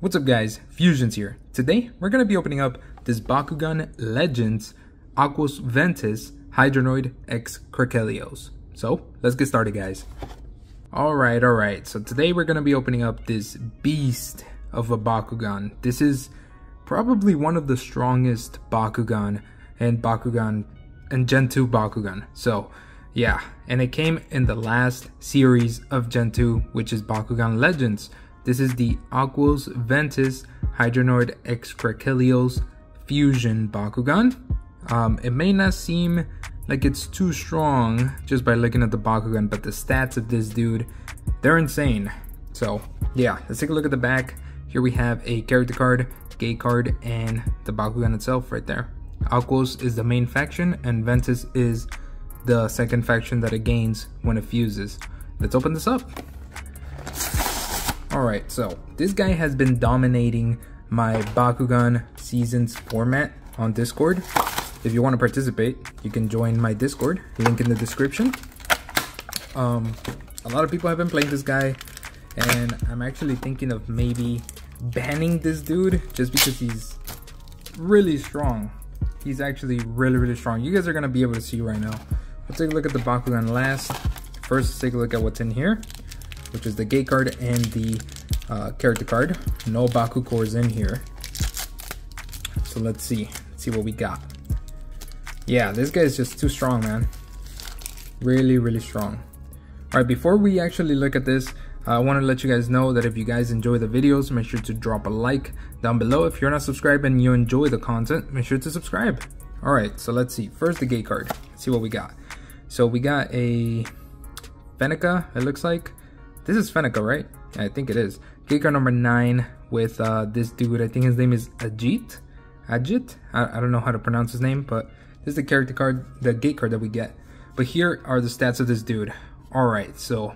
What's up guys, FuZzionZ here. Today, we're going to be opening up this Bakugan Legends Aquos Ventus Hydranoid X Krakelios. So, let's get started guys. Alright, alright, so today we're going to be opening up this beast of a Bakugan. This is probably one of the strongest Bakugan and Bakugan and Gen 2 Bakugan. So, yeah, and it came in the last series of Gen 2, which is Bakugan Legends. This is the Aquos Ventus Hydranoid X Fusion Bakugan. Um, it may not seem like it's too strong just by looking at the Bakugan, but the stats of this dude, they're insane. So yeah, let's take a look at the back. Here we have a character card, gate card, and the Bakugan itself right there. Aquos is the main faction, and Ventus is the second faction that it gains when it fuses. Let's open this up. Alright, so this guy has been dominating my Bakugan Seasons format on Discord. If you want to participate, you can join my Discord, link in the description. Um, a lot of people have been playing this guy, and I'm actually thinking of maybe banning this dude just because he's really strong. He's actually really, really strong. You guys are going to be able to see right now. Let's take a look at the Bakugan last. First, let's take a look at what's in here which is the gate card and the uh, character card. No Baku cores in here. So let's see. Let's see what we got. Yeah, this guy is just too strong, man. Really, really strong. Alright, before we actually look at this, I want to let you guys know that if you guys enjoy the videos, make sure to drop a like down below. If you're not subscribed and you enjoy the content, make sure to subscribe. Alright, so let's see. First, the gate card. Let's see what we got. So we got a Fenneca, it looks like. This is Fenneca, right? I think it is. Gate card number 9 with uh, this dude. I think his name is Ajit. Ajit? I, I don't know how to pronounce his name, but this is the character card, the gate card that we get. But here are the stats of this dude. Alright, so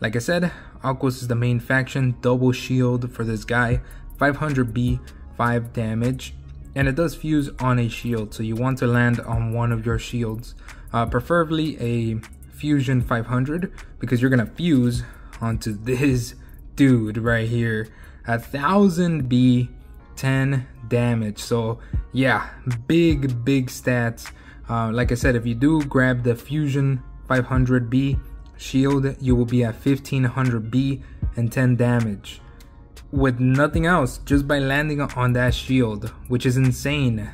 like I said, Aquos is the main faction, double shield for this guy, 500B, 5 damage, and it does fuse on a shield, so you want to land on one of your shields, uh, preferably a fusion 500, because you're gonna fuse onto this dude right here. A thousand B, 10 damage. So yeah, big, big stats. Uh, like I said, if you do grab the Fusion 500B shield, you will be at 1500B and 10 damage. With nothing else, just by landing on that shield, which is insane.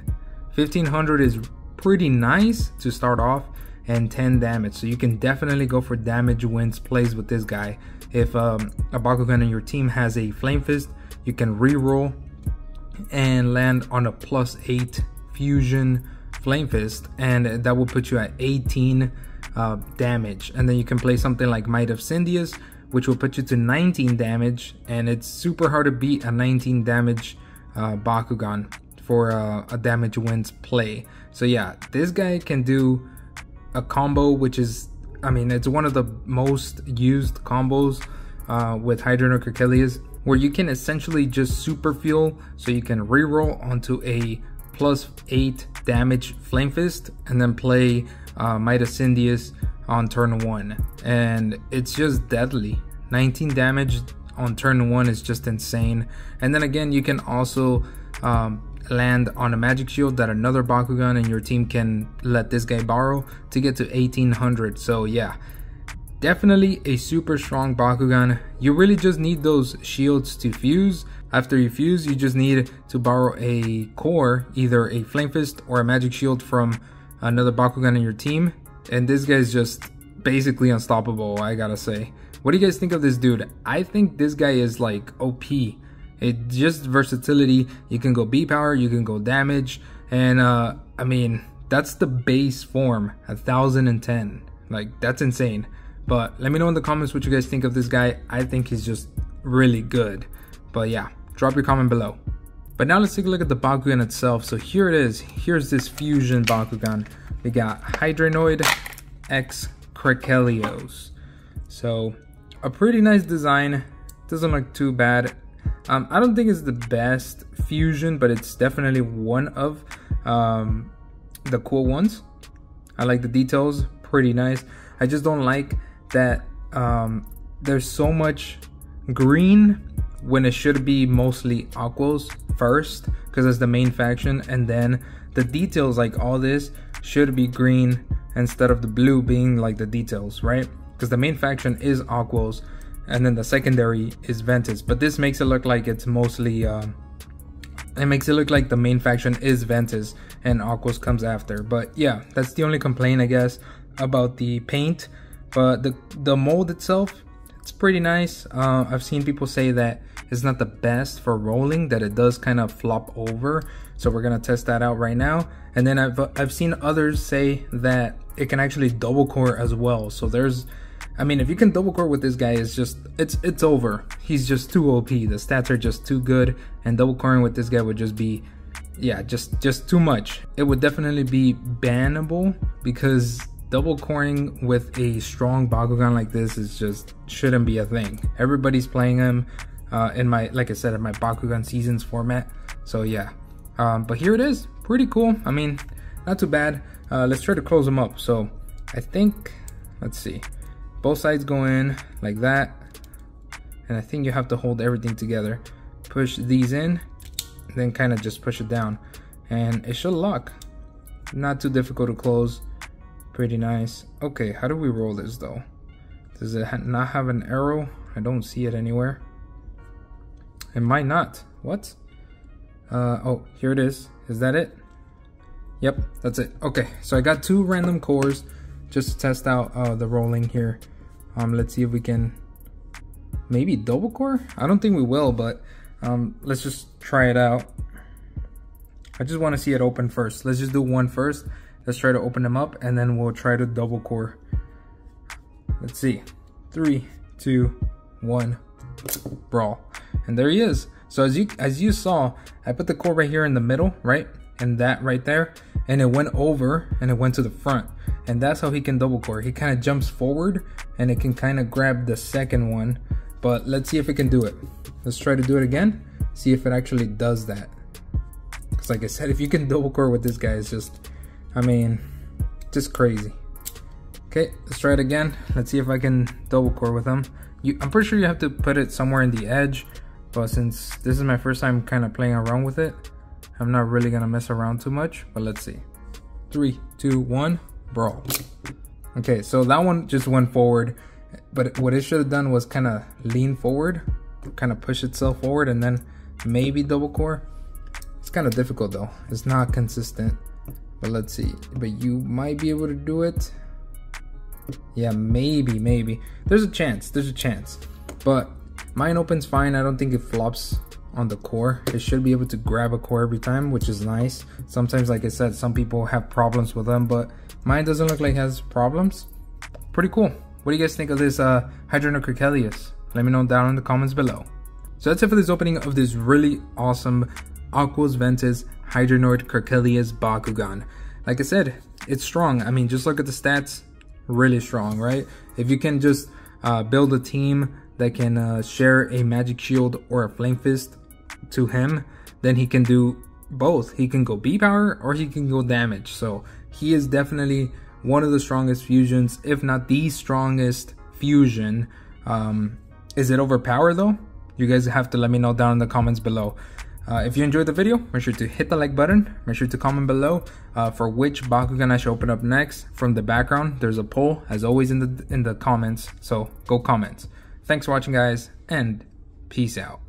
1500 is pretty nice to start off and 10 damage. So you can definitely go for damage wins plays with this guy. If um, a Bakugan in your team has a Flame Fist, you can reroll and land on a plus 8 fusion Flame Fist and that will put you at 18 uh, damage. And then you can play something like Might of Syndeus which will put you to 19 damage and it's super hard to beat a 19 damage uh, Bakugan for uh, a damage wins play. So yeah, this guy can do a combo which is I mean it's one of the most used combos uh, with Hydranoid Krakelios where you can essentially just super fuel so you can reroll onto a plus 8 damage Flame Fist and then play uh, Might of Syndeus on turn 1 and it's just deadly. 19 damage on turn 1 is just insane. And then again you can also um, land on a magic shield that another Bakugan in your team can let this guy borrow to get to 1800 so yeah. Definitely a super strong Bakugan. You really just need those shields to fuse. After you fuse you just need to borrow a core either a flame fist or a magic shield from another Bakugan in your team. And this guy's just basically unstoppable I gotta say. What do you guys think of this dude? I think this guy is like OP it just versatility. You can go B power, you can go damage, and uh, I mean that's the base form, a thousand and ten. Like that's insane. But let me know in the comments what you guys think of this guy. I think he's just really good. But yeah, drop your comment below. But now let's take a look at the Bakugan itself. So here it is. Here's this fusion Bakugan. We got Hydranoid X Krakelios. So a pretty nice design. Doesn't look too bad. Um, I don't think it's the best fusion, but it's definitely one of um, the cool ones. I like the details, pretty nice. I just don't like that um, there's so much green when it should be mostly Aquos first because it's the main faction and then the details like all this should be green instead of the blue being like the details, right? Because the main faction is Aquos and then the secondary is Ventus. But this makes it look like it's mostly, uh, it makes it look like the main faction is Ventus and Aquos comes after. But yeah, that's the only complaint I guess about the paint. But the, the mold itself, it's pretty nice. Uh, I've seen people say that it's not the best for rolling, that it does kind of flop over. So we're gonna test that out right now. And then I've, I've seen others say that it can actually double core as well. So there's, I mean, if you can double core with this guy, it's just, it's it's over. He's just too OP. The stats are just too good. And double coring with this guy would just be, yeah, just, just too much. It would definitely be bannable because double coring with a strong Bakugan like this is just shouldn't be a thing. Everybody's playing him uh, in my, like I said, in my Bakugan Seasons format. So yeah, um, but here it is, pretty cool. I mean, not too bad. Uh, let's try to close them up. So I think, let's see, both sides go in like that. And I think you have to hold everything together. Push these in, then kind of just push it down. And it should lock. Not too difficult to close. Pretty nice. Okay, how do we roll this though? Does it ha not have an arrow? I don't see it anywhere. It might not. What? Uh, oh, here it is. Is that it? Yep, that's it. Okay, so I got two random cores just to test out uh, the rolling here. Um, let's see if we can maybe double core. I don't think we will, but um, let's just try it out. I just want to see it open first. Let's just do one first Let's try to open them up and then we'll try to double core. Let's see. Three, two, one, brawl. And there he is. So as you as you saw, I put the core right here in the middle, right? And that right there. And it went over and it went to the front. And that's how he can double core. He kind of jumps forward and it can kind of grab the second one. But let's see if it can do it. Let's try to do it again. See if it actually does that. Because like I said, if you can double core with this guy, it's just I mean, just crazy. Okay, let's try it again. Let's see if I can double core with them. You, I'm pretty sure you have to put it somewhere in the edge, but since this is my first time kind of playing around with it, I'm not really gonna mess around too much, but let's see. Three, two, one, brawl. Okay, so that one just went forward, but what it should have done was kind of lean forward, kind of push itself forward, and then maybe double core. It's kind of difficult though. It's not consistent. But let's see. But you might be able to do it. Yeah, maybe, maybe. There's a chance. There's a chance. But mine opens fine. I don't think it flops on the core. It should be able to grab a core every time, which is nice. Sometimes, like I said, some people have problems with them, but mine doesn't look like has problems. Pretty cool. What do you guys think of this uh, Hydranoid Let me know down in the comments below. So that's it for this opening of this really awesome Aquos Ventus Hydranoid Krakelios Bakugan. Like I said, it's strong. I mean, just look at the stats, really strong, right? If you can just uh, build a team that can uh, share a Magic Shield or a Flame Fist to him, then he can do both. He can go B power or he can go damage. So he is definitely one of the strongest fusions, if not the strongest fusion. Um, is it overpowered though? You guys have to let me know down in the comments below. Uh, if you enjoyed the video, make sure to hit the like button. Make sure to comment below uh, for which Bakugan I should open up next. From the background, there's a poll, as always in the in the comments. So go comment. Thanks for watching, guys, and peace out.